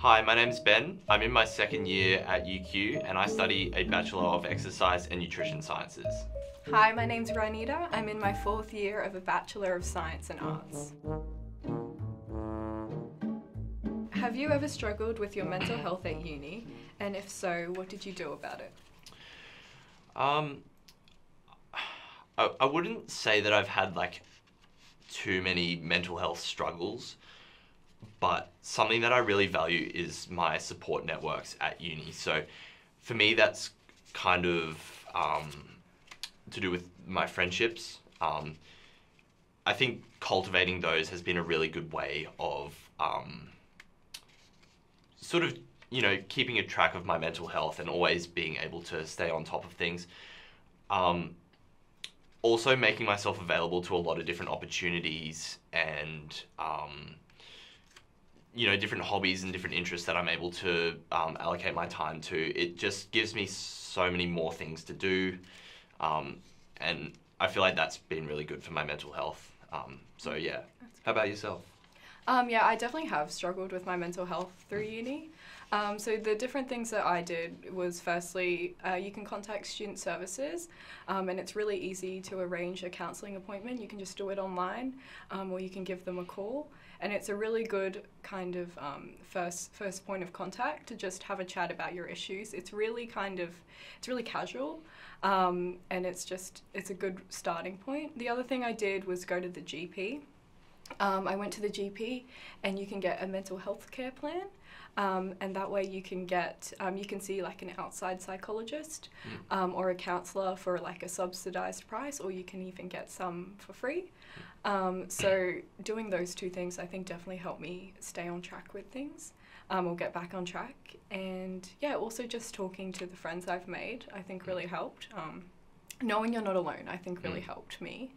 Hi, my name's Ben. I'm in my second year at UQ and I study a Bachelor of Exercise and Nutrition Sciences. Hi, my name's Ranita. I'm in my fourth year of a Bachelor of Science and Arts. Have you ever struggled with your mental health at uni? And if so, what did you do about it? Um, I, I wouldn't say that I've had like too many mental health struggles, but something that I really value is my support networks at uni. So for me, that's kind of um, to do with my friendships. Um, I think cultivating those has been a really good way of um, sort of you know keeping a track of my mental health and always being able to stay on top of things. Um, also making myself available to a lot of different opportunities and um, you know different hobbies and different interests that I'm able to um, allocate my time to. It just gives me so many more things to do, um, and I feel like that's been really good for my mental health. Um, so yeah, how about yourself? Um, yeah, I definitely have struggled with my mental health through uni. Um, so the different things that I did was firstly, uh, you can contact student services, um, and it's really easy to arrange a counselling appointment. You can just do it online, um, or you can give them a call, and it's a really good kind of um, first first point of contact to just have a chat about your issues. It's really kind of it's really casual. Um, and it's just it's a good starting point. The other thing I did was go to the GP. Um, I went to the GP, and you can get a mental health care plan. Um, and that way you can get um, you can see like an outside psychologist Mm. um, or a counselor for like a subsidized price or you can even get some for free um, so doing those two things i think definitely helped me stay on track with things um, or get back on track and yeah also just talking to the friends i've made i think really helped um, knowing you're not alone i think really Mm. helped me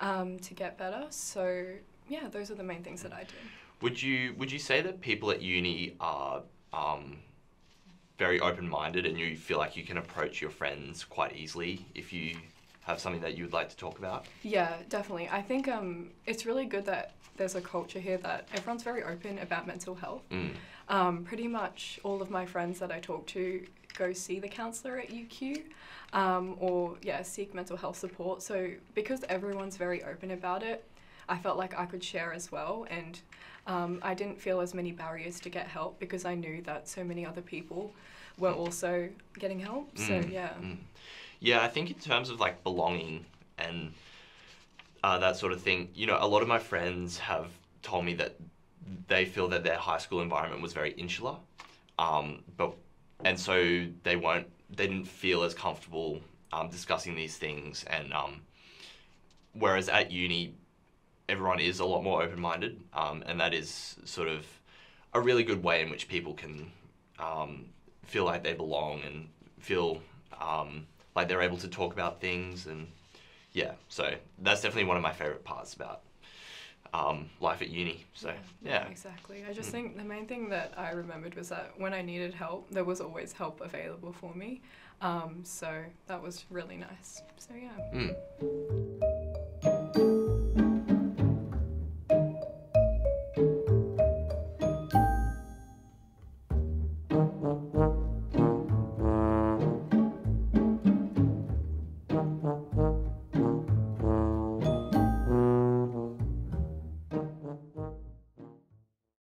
um, to get better so yeah those are the main things that i do Would you would you say that people at uni are um, very open minded and you feel like you can approach your friends quite easily if you have something that you would like to talk about? Yeah, definitely. I think um, it's really good that there's a culture here that everyone's very open about mental health. Mm. Um, pretty much all of my friends that I talk to go see the counsellor at UQ um, or, yeah, seek mental health support. So because everyone's very open about it, I felt like I could share as well. And um, I didn't feel as many barriers to get help because I knew that so many other people were also getting help. So, Mm, yeah. mm. Yeah, I think in terms of like belonging and uh, that sort of thing, you know, a lot of my friends have told me that they feel that their high school environment was very insular, um, but and so they won't, they didn't feel as comfortable um, discussing these things, and um, whereas at uni, everyone is a lot more open minded, um, and that is sort of a really good way in which people can um, feel like they belong and feel um, like they're able to talk about things and yeah so that's definitely one of my favorite parts about um, life at uni so yeah Exactly. I just Mm. think the main thing that I remembered was that when I needed help, there was always help available for me. Um, so that was really nice. So yeah. Mm.